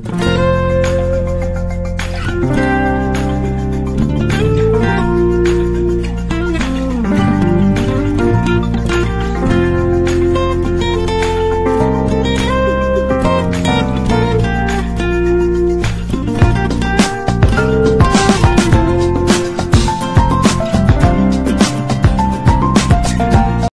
Música